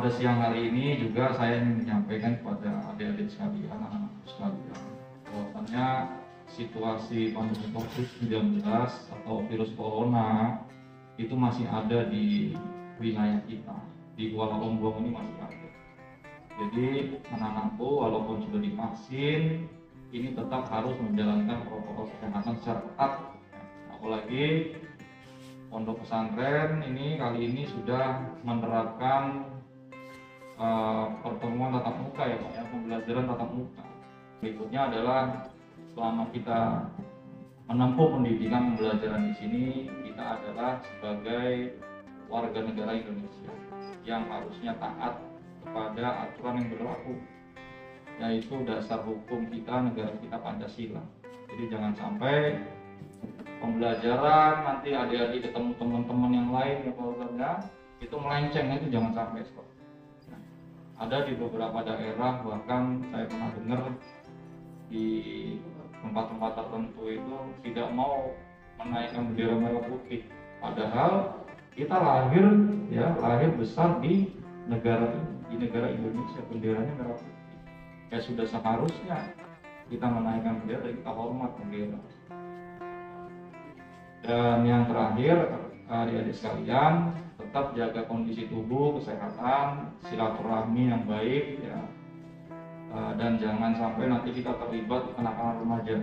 pada siang hari ini juga saya ingin menyampaikan kepada adik-adik sekalian, anak-anak sekalian, bahwasannya situasi pandemi COVID-19 atau virus corona itu masih ada di wilayah kita, di Kuala Lumpur ini masih ada. Jadi anak-anakku walaupun sudah divaksin, ini tetap harus menjalankan protokol kesehatan secara ketat. Apalagi pondok pesantren ini kali ini sudah menerapkan uh, pertemuan tatap muka ya Pak ya, pembelajaran tatap muka. Berikutnya adalah selama kita menempuh pendidikan pembelajaran di sini, kita adalah sebagai warga negara Indonesia yang harusnya taat kepada aturan yang berlaku yaitu dasar hukum kita negara kita Pancasila. Jadi jangan sampai pembelajaran nanti adik-adik ketemu teman-teman yang lain ya Pak itu melenceng itu jangan sampai stop ada di beberapa daerah bahkan saya pernah dengar di tempat-tempat tertentu itu tidak mau menaikkan bendera merah putih. Padahal kita lahir ya lahir besar di negara di negara Indonesia benderanya merah putih. Ya sudah seharusnya kita menaikkan bendera kita hormat bendera. Dan yang terakhir adik-adik sekalian tetap jaga kondisi tubuh, kesehatan, silaturahmi yang baik ya. Uh, dan jangan sampai nanti kita terlibat kenakalan remaja.